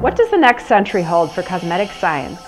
What does the next century hold for cosmetic science?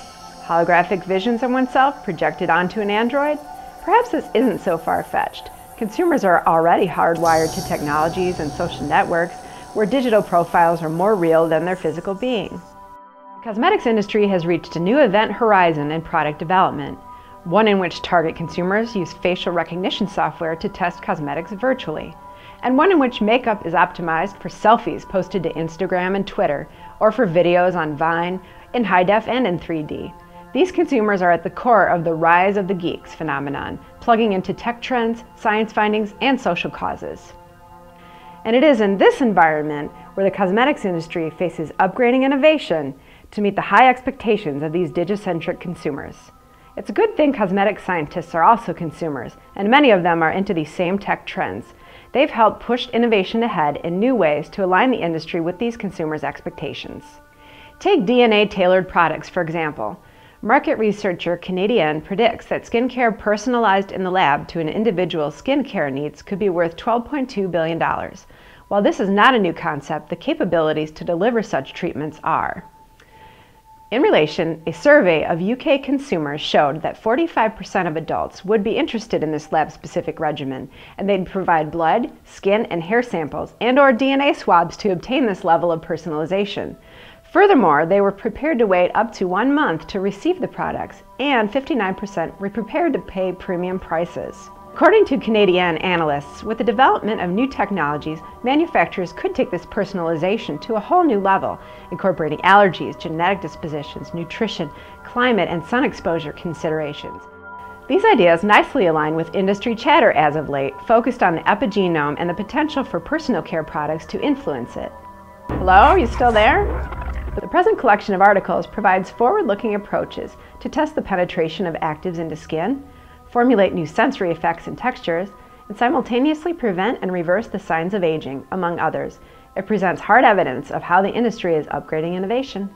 Holographic visions of oneself projected onto an android? Perhaps this isn't so far-fetched. Consumers are already hardwired to technologies and social networks where digital profiles are more real than their physical being. The cosmetics industry has reached a new event horizon in product development, one in which target consumers use facial recognition software to test cosmetics virtually, and one in which makeup is optimized for selfies posted to Instagram and Twitter, or for videos on Vine in high def and in 3D. These consumers are at the core of the rise of the geeks phenomenon, plugging into tech trends, science findings, and social causes. And it is in this environment where the cosmetics industry faces upgrading innovation to meet the high expectations of these digicentric consumers. It's a good thing cosmetic scientists are also consumers, and many of them are into these same tech trends. They've helped push innovation ahead in new ways to align the industry with these consumers' expectations. Take DNA tailored products, for example. Market researcher Canadean predicts that skincare personalized in the lab to an individual's skincare needs could be worth $12.2 billion. While this is not a new concept, the capabilities to deliver such treatments are. In relation, a survey of UK consumers showed that 45% of adults would be interested in this lab-specific regimen, and they'd provide blood, skin, and hair samples and or DNA swabs to obtain this level of personalization. Furthermore, they were prepared to wait up to one month to receive the products, and 59% were prepared to pay premium prices. According to Canadean analysts, with the development of new technologies, manufacturers could take this personalization to a whole new level, incorporating allergies, genetic dispositions, nutrition, climate, and sun exposure considerations. These ideas nicely align with industry chatter as of late, focused on the epigenome and the potential for personal care products to influence it. Hello, are you still there? The present collection of articles provides forward-looking approaches to test the penetration of actives into skin, formulate new sensory effects and textures, and simultaneously prevent and reverse the signs of aging, among others. It presents hard evidence of how the industry is upgrading innovation.